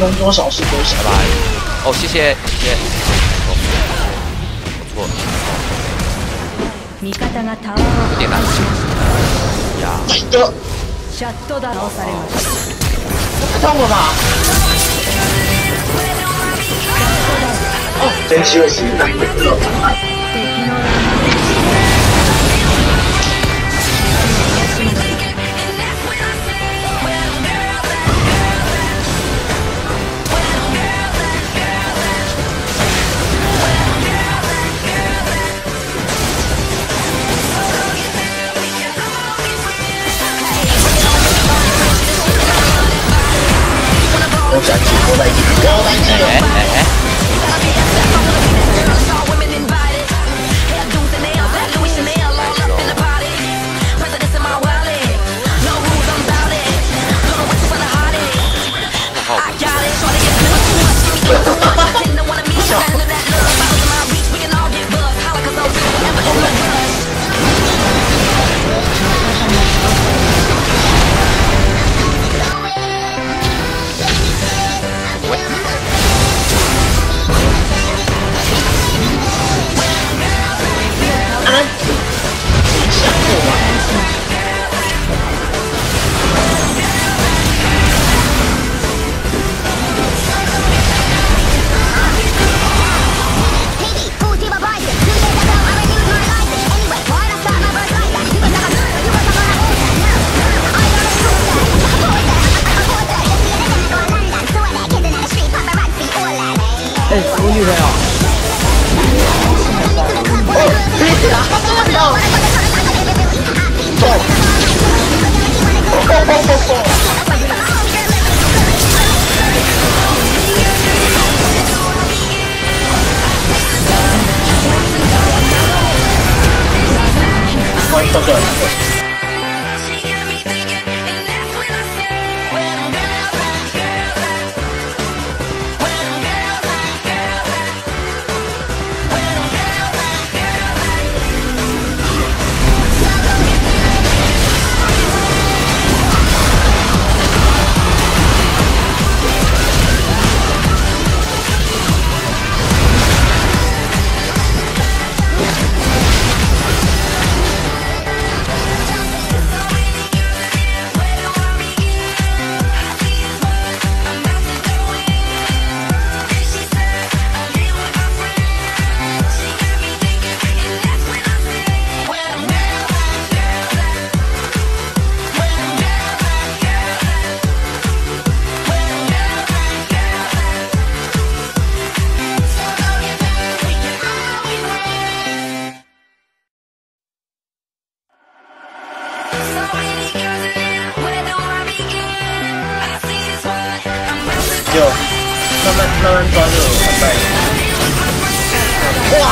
用多少是多少。拜拜。哦，谢谢谢谢。哦，不错。味方がタワーを有点难吃。呀，哪个？シャットダウンされました看到了吧？哦，真奇怪，奇 我想起我我这个。就慢慢慢慢抓就很快。哇！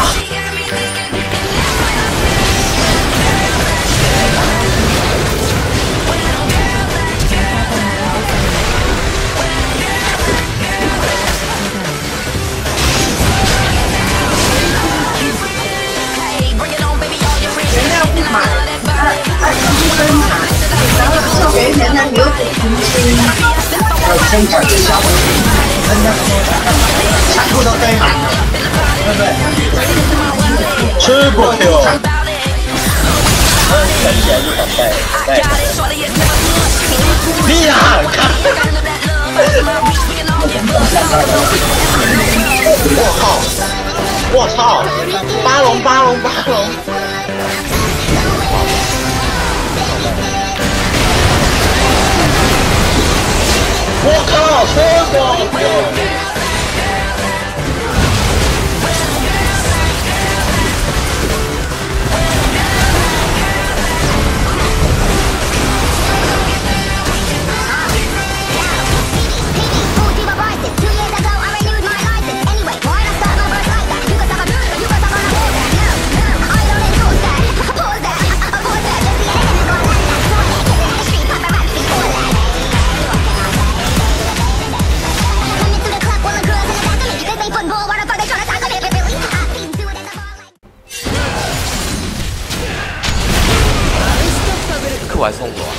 原料不买，二二十分买，然后送给人家留给明星，要生产的消费，人家仓库都堆满了，对不对？吃过哟。嗯，想起来就想带带。屁呀！看。我靠！我操！八龙八龙八龙！靠！还送走啊